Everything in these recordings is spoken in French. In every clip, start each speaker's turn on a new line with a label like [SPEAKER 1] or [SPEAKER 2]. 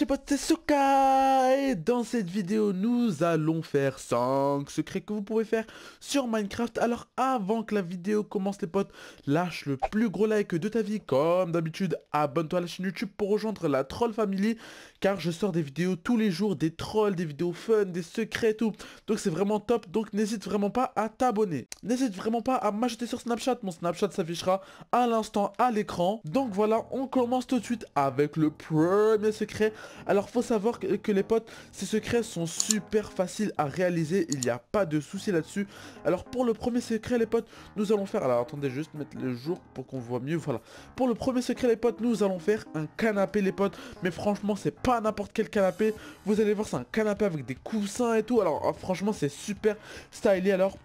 [SPEAKER 1] c'est Suka Et dans cette vidéo, nous allons faire 5 secrets que vous pouvez faire sur Minecraft. Alors avant que la vidéo commence les potes, lâche le plus gros like de ta vie. Comme d'habitude, abonne-toi à la chaîne YouTube pour rejoindre la Troll Family. Car je sors des vidéos tous les jours, des trolls, des vidéos fun, des secrets, tout. Donc c'est vraiment top, donc n'hésite vraiment pas à t'abonner. N'hésite vraiment pas à m'ajouter sur Snapchat. Mon Snapchat s'affichera à l'instant à l'écran. Donc voilà, on commence tout de suite avec le premier secret alors faut savoir que, les potes, ces secrets sont super faciles à réaliser, il n'y a pas de souci là-dessus. Alors pour le premier secret les potes, nous allons faire, alors attendez juste mettre le jour pour qu'on voit mieux, voilà. Pour le premier secret les potes, nous allons faire un canapé les potes, mais franchement c'est pas n'importe quel canapé. Vous allez voir c'est un canapé avec des coussins et tout, alors franchement c'est super stylé alors.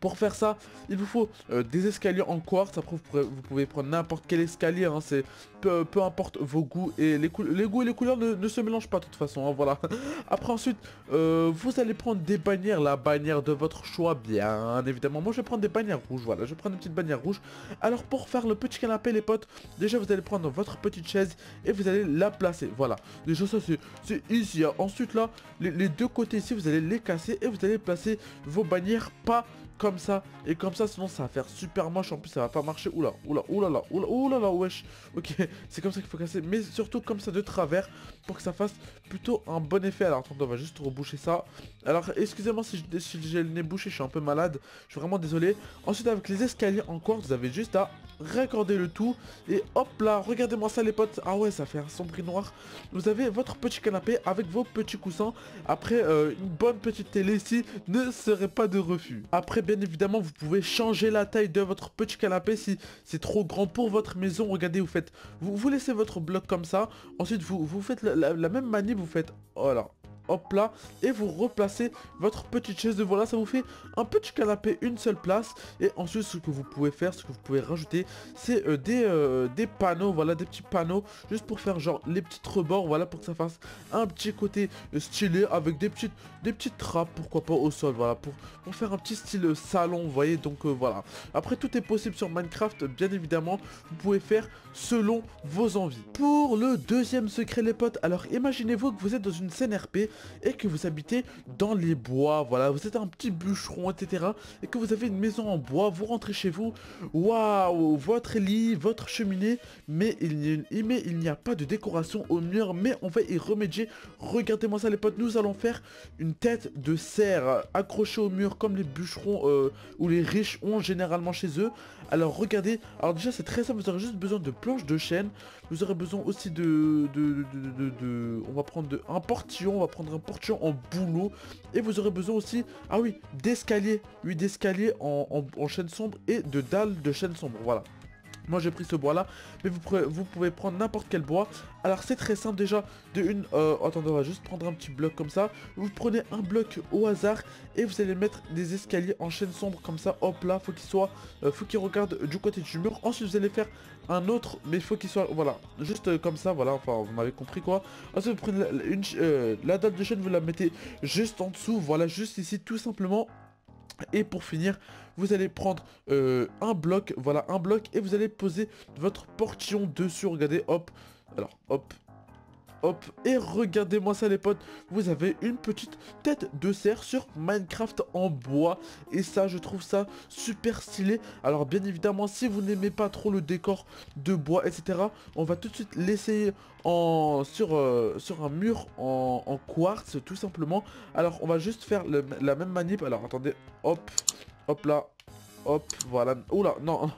[SPEAKER 1] Pour faire ça, il vous faut euh, des escaliers en quartz. Après, vous, pouvez prendre n'importe quel escalier. Hein, c'est peu, importe vos goûts. Et les, goûts et les couleurs ne, se mélangent pas de toute façon. Hein, voilà. Après, ensuite, euh, vous allez prendre des bannières. La bannière de votre choix, bien évidemment. Moi, je vais prendre des bannières rouges. Voilà, je vais prendre une petite bannière rouge. Alors, pour faire le petit canapé, les potes, déjà, vous allez prendre votre petite chaise et vous allez la placer. Voilà. Déjà, ça, c'est easy. Hein. Ensuite, là, les deux côtés ici, vous allez les casser et vous allez placer vos bannières pas comme ça. Et comme ça sinon ça va faire super moche. En plus ça va pas marcher. Oula oula oula oula oula là wesh. Ok c'est comme ça qu'il faut casser. Mais surtout comme ça de travers pour que ça fasse plutôt un bon effet. Alors on va juste reboucher ça. Alors excusez-moi si j'ai le nez bouché je suis un peu malade. Je suis vraiment désolé. Ensuite avec les escaliers en quartz vous avez juste à raccorder le tout et hop là regardez-moi ça les potes. Ah ouais ça fait un sombri noir. Vous avez votre petit canapé avec vos petits coussins. Après euh, une bonne petite télé ici ne serait pas de refus. Après bien évidemment, vous pouvez changer la taille de votre petit canapé si c'est trop grand pour votre maison. Regardez, vous faites, vous, laissez votre bloc comme ça. Ensuite, vous, faites la, la même manip, vous faites, voilà, hop là, et vous replacez votre petite chaise de voilà, ça vous fait un petit canapé, une seule place, et ensuite ce que vous pouvez faire, ce que vous pouvez rajouter, c'est euh, des, euh, des panneaux, voilà, des petits panneaux, juste pour faire genre les petits rebords, voilà, pour que ça fasse un petit côté stylé, avec des petites, des petites trappes, pourquoi pas au sol, voilà, pour, pour faire un petit style salon, vous voyez, donc euh, voilà. Après, tout est possible sur Minecraft, bien évidemment, vous pouvez faire selon vos envies. Pour le deuxième secret, les potes, alors imaginez-vous que vous êtes dans une scène RP, et que vous habitez dans les bois, voilà, vous êtes un petit bûcheron, etc. Et que vous avez une maison en bois, vous rentrez chez vous, waouh, votre lit, votre cheminée, mais il n'y a pas de décoration au mur, mais on va y remédier. Regardez-moi ça les potes, nous allons faire une tête de cerf accrochée au mur comme les bûcherons euh, ou les riches ont généralement chez eux. Alors regardez, alors déjà c'est très simple, vous aurez juste besoin de planches de chêne, vous aurez besoin aussi de, on va prendre de, un portillon, on va prendre un portillon en bouleau, et vous aurez besoin aussi, ah oui, d'escalier, oui d'escalier en, en, chaîne sombre et de dalles de chaîne sombre, voilà. Moi j'ai pris ce bois là Mais vous, pouvez, vous pouvez prendre n'importe quel bois. Alors c'est très simple déjà De une, euh, attendez on va juste prendre un petit bloc comme ça. Vous prenez un bloc au hasard Et vous allez mettre des escaliers en chaîne sombre comme ça. Hop là, faut qu'il soit, euh, faut qu'il regarde du côté du mur. Ensuite vous allez faire un autre Mais faut qu'il soit, voilà, juste euh, comme ça Voilà, enfin vous m'avez compris quoi. Ensuite vous prenez une, euh, la date de chaîne Vous la mettez juste en dessous Voilà, juste ici tout simplement et pour finir, vous allez prendre euh, un bloc, voilà, un bloc, et vous allez poser votre portillon dessus, regardez, hop, alors, hop, hop, et regardez-moi ça les potes, vous avez une petite tête de cerf sur Minecraft en bois, et ça, je trouve ça super stylé, alors bien évidemment, si vous n'aimez pas trop le décor de bois, etc., on va tout de suite l'essayer en sur, euh, sur un mur en, quartz, tout simplement, alors on va juste faire la même manip, alors attendez, hop, hop là, hop, voilà, oula, non,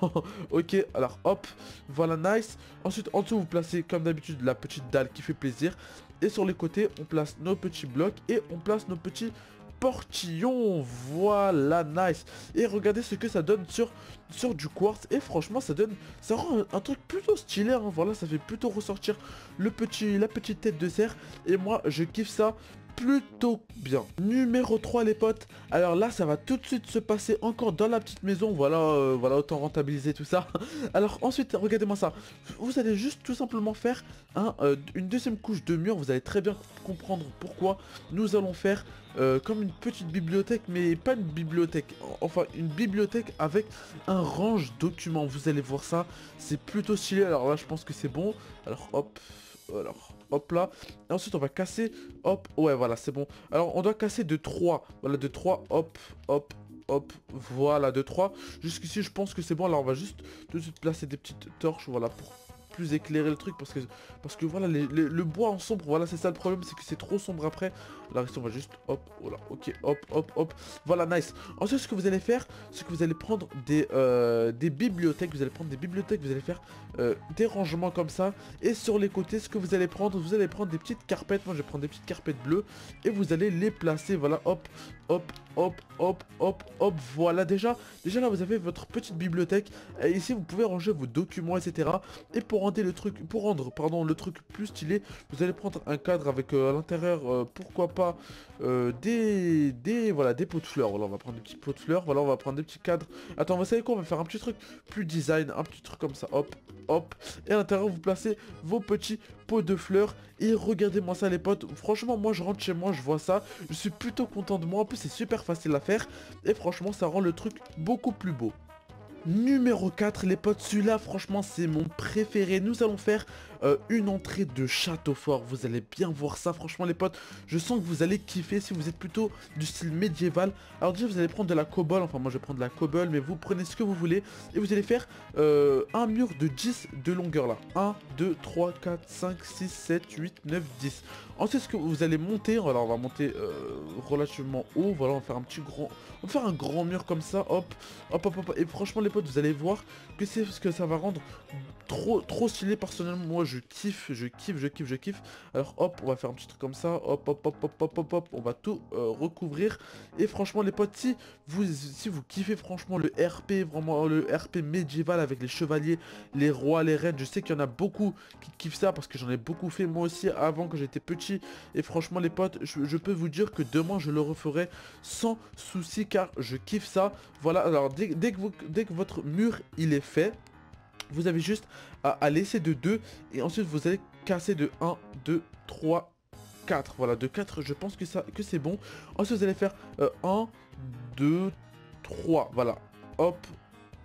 [SPEAKER 1] ok, alors hop, voilà, nice, ensuite en dessous vous placez comme d'habitude la petite dalle qui fait plaisir, et sur les côtés on place nos petits blocs, et on place nos petits portillons, voilà, nice, et regardez ce que ça donne sur, sur du quartz, et franchement ça donne, ça rend un, truc plutôt stylé, hein. voilà, ça fait plutôt ressortir le petit, la petite tête de cerf, et moi je kiffe ça, plutôt bien. Numéro 3 les potes. Alors là ça va tout de suite se passer encore dans la petite maison. Voilà, euh, voilà autant rentabiliser tout ça. Alors ensuite regardez-moi ça. Vous allez juste tout simplement faire euh, une deuxième couche de mur. Vous allez très bien comprendre pourquoi. Nous allons faire euh, comme une petite bibliothèque mais pas une bibliothèque. Enfin une bibliothèque avec un range documents. Vous allez voir ça. C'est plutôt stylé. Alors là je pense que c'est bon. Alors hop. Alors, hop là. Et ensuite, on va casser, hop, ouais, voilà, c'est bon. Alors, on doit casser de 3, voilà, de 3, hop, hop, hop, voilà, de 3. Jusqu'ici, je pense que c'est bon. Alors, on va juste tout de suite placer des petites torches, voilà, pour plus éclairer le truc parce que parce que voilà le bois en sombre voilà c'est ça le problème c'est que c'est trop sombre après là on va juste hop voilà ok hop hop hop. Voilà nice. Ensuite ce que vous allez faire c'est que vous allez prendre des euh, des bibliothèques vous allez prendre des bibliothèques vous allez faire euh, des rangements comme ça. Et sur les côtés ce que vous allez prendre vous allez prendre des petites carpettes. Moi je vais prendre des petites carpettes bleues et vous allez les placer. Voilà hop hop hop hop hop hop. Voilà déjà déjà là vous avez votre petite bibliothèque. Et ici vous pouvez ranger vos documents etc et pour rendre le truc pour rendre pardon le truc plus stylé vous allez prendre un cadre avec euh, à l'intérieur pourquoi euh, des des voilà des pots de fleurs. Voilà on va prendre des petits pots de fleurs. Voilà on va prendre des petits cadres. Attends vous savez quoi? On va faire un petit truc plus design un petit truc comme ça. Hop hop. Et à l'intérieur vous placez vos petits pots de fleurs. Et regardez-moi ça les potes. Franchement moi je rentre chez moi je vois ça. Je suis plutôt content de moi. En plus c'est super facile à faire. Et franchement ça rend le truc beaucoup plus beau Numéro 4 les potes, celui-là franchement c'est mon préféré. Nous allons faire euh, une entrée de château fort. Vous allez bien voir ça franchement les potes. Je sens que vous allez kiffer si vous êtes plutôt du style médiéval. Alors déjà vous allez prendre de la cobble, enfin moi je vais prendre de la cobble mais vous prenez ce que vous voulez. Et vous allez faire euh, un mur de 10 de longueur là. 1, 2, 3, 4, 5, 6, 7, 8, 9, 10. Ensuite ce que vous allez monter, alors on va monter euh, relativement haut. Voilà on va faire un petit grand, on va faire un grand mur comme ça. Hop, hop, hop, hop. Et franchement les potes vous allez voir que c'est ce que ça va rendre trop, trop stylé personnellement. Moi je kiffe, je kiffe, je kiffe, je kiffe. Alors hop, on va faire un petit truc comme ça. Hop, hop, hop, hop, hop, hop, hop. On va tout euh, recouvrir. Et franchement les potes, si vous, si vous kiffez franchement le RP, vraiment le RP médiéval avec les chevaliers, les rois, les reines. Je sais qu'il y en a beaucoup qui kiffent ça parce que j'en ai beaucoup fait moi aussi avant que j'étais petit. Et franchement les potes, je, peux vous dire que demain je le referai sans souci car je kiffe ça. Voilà, alors dès, dès, que, vous, dès que mur il est fait, vous avez juste à, laisser de 2 et ensuite vous allez casser de 1, 2, 3, 4. Voilà, de 4, je pense que, ça, que c'est bon. Ensuite, vous allez faire 1, 2, 3. Voilà, hop.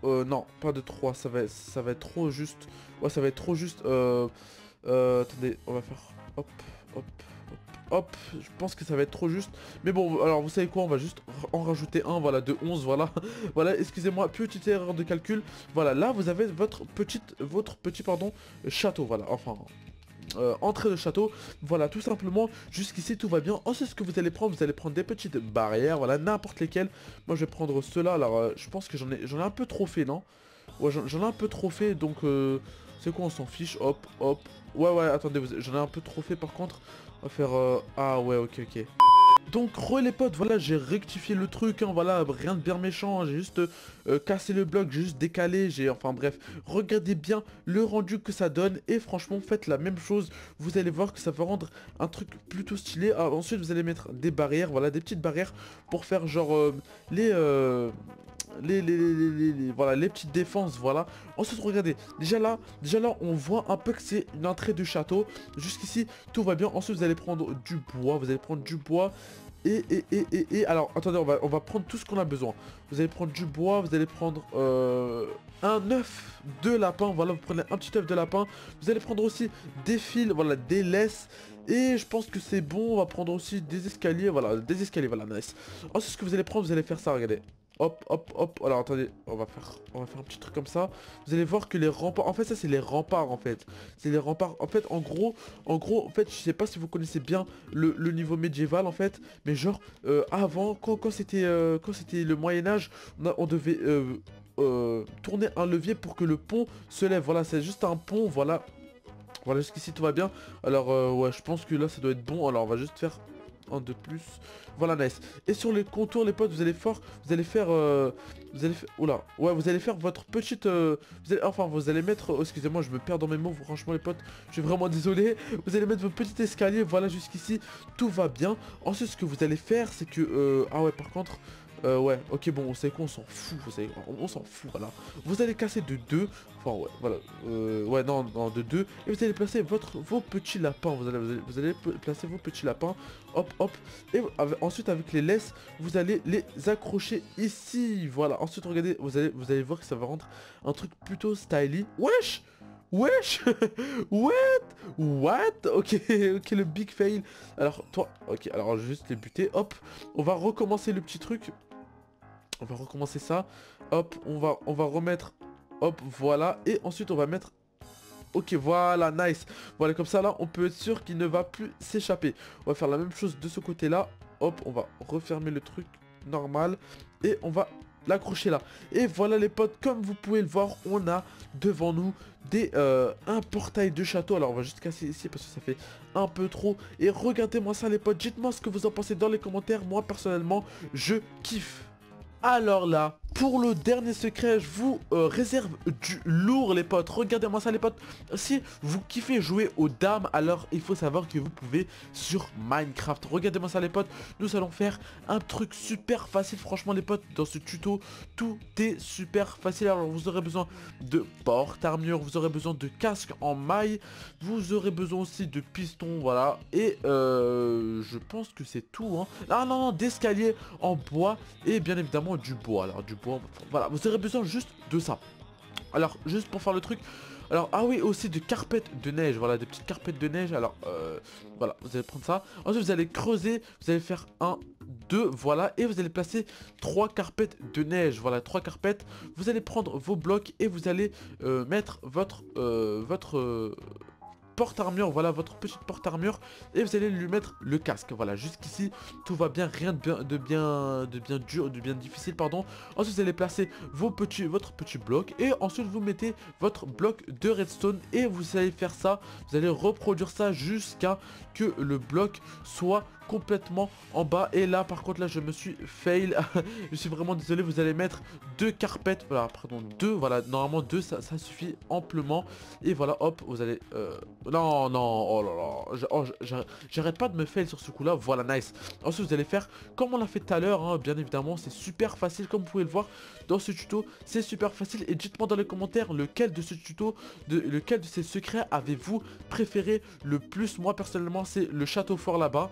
[SPEAKER 1] Euh, non, pas de 3, ça va, ça va être trop juste. Ouais, ça va être trop juste. Euh, euh, attendez, on va faire hop, hop, hop, je pense que ça va être trop juste. Mais bon, alors vous savez quoi, on va juste en rajouter un, voilà, de 11, voilà. voilà, excusez-moi, petite erreur de calcul. Voilà, là vous avez votre petite, votre petit, pardon, château, voilà, enfin... Euh, entrée de château voilà tout simplement jusqu'ici tout va bien ensuite ce que vous allez prendre vous allez prendre des petites barrières voilà n'importe lesquelles moi je vais prendre cela alors euh, je pense que j'en ai ai un peu trop fait non? Ouais j'en ai un peu trop fait donc euh, c'est quoi on s'en fiche hop hop ouais ouais attendez j'en ai un peu trop fait par contre on va faire... Euh, ah ouais, ok, ok. Donc re les potes, voilà j'ai rectifié le truc, hein, voilà rien de bien méchant, hein, j'ai juste euh, cassé le bloc, j'ai juste décalé, j'ai enfin bref, regardez bien le rendu que ça donne et franchement faites la même chose, vous allez voir que ça va rendre un truc plutôt stylé. Ah, ensuite vous allez mettre des barrières, voilà des petites barrières pour faire genre euh, les, les, les, voilà, les petites défenses, voilà. Ensuite, regardez, déjà là, déjà là, on voit un peu que c'est une du château. Jusqu'ici, tout va bien. Ensuite, vous allez prendre du bois, vous allez prendre du bois. Et, et, et, et, alors, attendez, on va, on va prendre tout ce qu'on a besoin. Vous allez prendre du bois, vous allez prendre euh, un œuf de lapin. Voilà, vous prenez un petit œuf de lapin. Vous allez prendre aussi des fils, voilà, des laisses. Et je pense que c'est bon, on va prendre aussi des escaliers, voilà, des escaliers, voilà, nice. Ensuite, ce que vous allez prendre, vous allez faire ça, regardez. Hop, hop, hop. Alors attendez, on va faire, on va faire un petit truc comme ça. Vous allez voir que les remparts, en fait ça c'est les remparts en fait. C'est les remparts. En fait, en gros, en gros, en fait, je sais pas si vous connaissez bien le, niveau médiéval en fait, mais genre euh, avant, quand, c'était, euh, quand c'était le Moyen Âge, on, devait euh, tourner un levier pour que le pont se lève. Voilà, c'est juste un pont, voilà. Voilà, jusqu'ici tout va bien. Alors ouais, je pense que là ça doit être bon. Alors on va juste faire un de plus. Voilà, nice. Et sur les contours, les potes, vous allez fort, vous allez faire, euh, vous allez faire, oula, ouais, vous allez faire votre petite, euh, vous allez, enfin, vous allez mettre, oh, excusez-moi, je me perds dans mes mots, franchement, les potes, je suis vraiment désolé. Vous allez mettre votre petit escalier, voilà, jusqu'ici, tout va bien. Ensuite, ce que vous allez faire, c'est que, euh, ah ouais, par contre, euh, ouais, ok, bon, on sait quoi, on s'en fout, vous savez, on, s'en fout, voilà. Vous allez casser de deux, enfin, ouais, voilà, euh, ouais, non, non, de deux, et vous allez placer votre, vos petits lapins, vous allez, vous allez, placer vos petits lapins, hop, hop, et ensuite, avec les laisses, vous allez les accrocher ici, voilà. Ensuite, regardez, vous allez, vous allez voir que ça va rendre un truc plutôt stylish. Wesh Wesh What What Ok, ok, le big fail. Alors, toi, ok, alors juste les buter. Hop, on va recommencer le petit truc. On va recommencer ça. Hop, on va, remettre... Hop, voilà. Et ensuite, on va mettre... Ok, voilà, nice. Voilà, comme ça, là, on peut être sûr qu'il ne va plus s'échapper. On va faire la même chose de ce côté-là. Hop, on va refermer le truc normal. Et on va l'accrocher là. Et voilà les potes, comme vous pouvez le voir, on a devant nous des euh, un portail de château. Alors on va juste casser ici parce que ça fait un peu trop. Et regardez-moi ça les potes, dites-moi ce que vous en pensez dans les commentaires. Moi personnellement, je kiffe. Alors là, pour le dernier secret, je vous euh, réserve du lourd les potes. Regardez-moi ça les potes. Si vous kiffez jouer aux dames, alors il faut savoir que vous pouvez sur Minecraft. Regardez-moi ça les potes. Nous allons faire un truc super facile. Franchement les potes, dans ce tuto, tout est super facile. Alors vous aurez besoin de porte-armure, vous aurez besoin de casque en maille. Vous aurez besoin aussi de pistons, voilà. Et euh, je pense que c'est tout. Hein. Ah non, non, d'escalier en bois et bien évidemment du bois. Alors du bois voilà, vous aurez besoin juste de ça. Alors, juste pour faire le truc... Alors, ah oui, aussi de carpettes de neige, voilà, des petites carpettes de neige. Alors, euh, voilà, vous allez prendre ça. Ensuite, vous allez creuser, vous allez faire un, deux, voilà. Et vous allez placer trois carpettes de neige, voilà, trois carpettes. Vous allez prendre vos blocs et vous allez euh, mettre votre, euh, votre porte-armure, voilà votre petite porte-armure. Et vous allez lui mettre le casque. Voilà, jusqu'ici tout va bien, rien de bien, de bien, de bien dur, de bien difficile, pardon. Ensuite vous allez placer vos petits, votre petit bloc. Et ensuite vous mettez votre bloc de redstone. Et vous allez faire ça, vous allez reproduire ça jusqu'à que le bloc soit complètement en bas. Et là par contre là je me suis fail. Je suis vraiment désolé vous allez mettre deux carpettes. Voilà pardon deux voilà normalement deux ça, ça suffit amplement. Et voilà hop vous allez euh, non non oh là là oh, j'arrête pas de me fail sur ce coup là voilà nice. Ensuite vous allez faire comme on l'a fait tout à l'heure hein, bien évidemment c'est super facile comme vous pouvez le voir dans ce tuto c'est super facile. Et dites-moi dans les commentaires lequel de ce tuto de lequel de ces secrets avez-vous préféré le plus? Moi personnellement c'est le château fort là-bas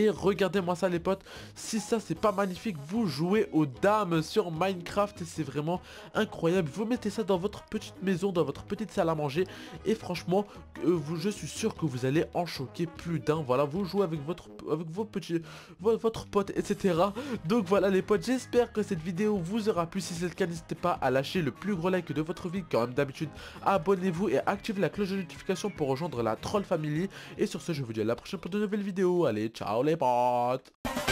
[SPEAKER 1] et regardez-moi ça les potes, si ça c'est pas magnifique, vous jouez aux dames sur Minecraft et c'est vraiment incroyable. Vous mettez ça dans votre petite maison, dans votre petite salle à manger et franchement, euh, vous, je suis sûr que vous allez en choquer plus d'un. Voilà, vous jouez avec votre avec vos petits, votre pote, etc. Donc voilà les potes, j'espère que cette vidéo vous aura plu. Si c'est le cas, n'hésitez pas à lâcher le plus gros like de votre vie. Comme d'habitude, abonnez-vous et activez la cloche de notification pour rejoindre la Troll Family. Et sur ce, je vous dis à la prochaine pour de nouvelles vidéos. Allez, ciao les potes